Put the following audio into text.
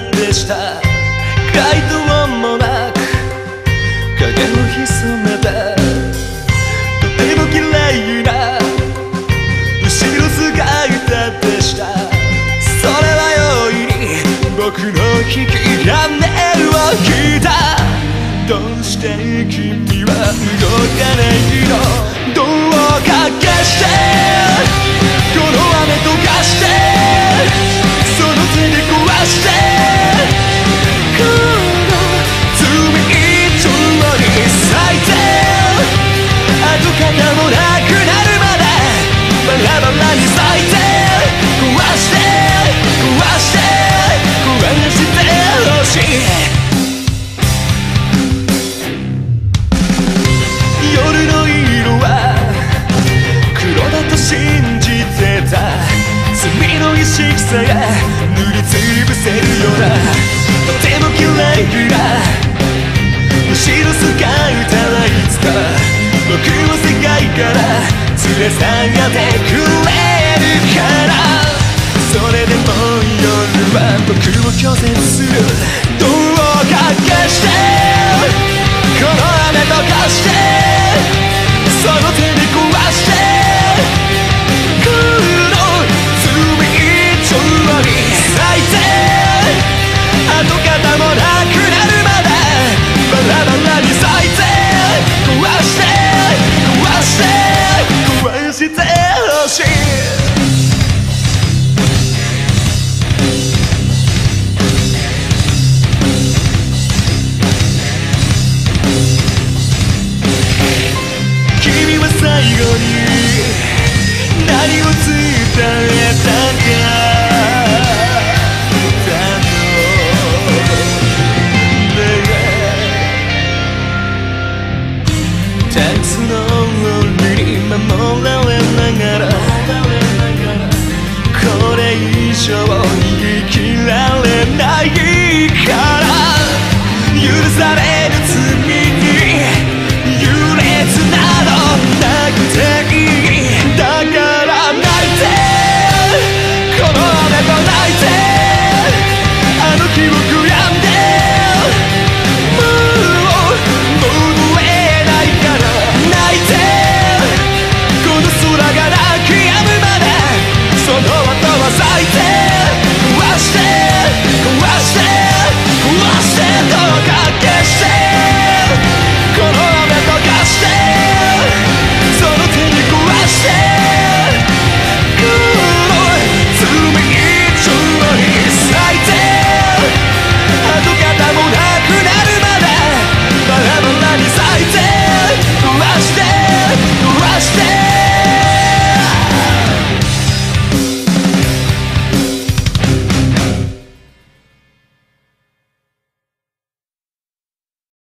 でした。街灯もなく影を潜めてとても綺麗な後ろ姿でした。それは容易に僕の引き金を聞いた。どうして君は動かない？さが塗りつぶせるような。とても嫌いな。後ろ姿はいつか僕を世界から連れ去ってくれるから。それでも夜は僕を拒絶チャンスのルに守られながらこれ以上逃げ切られないから許され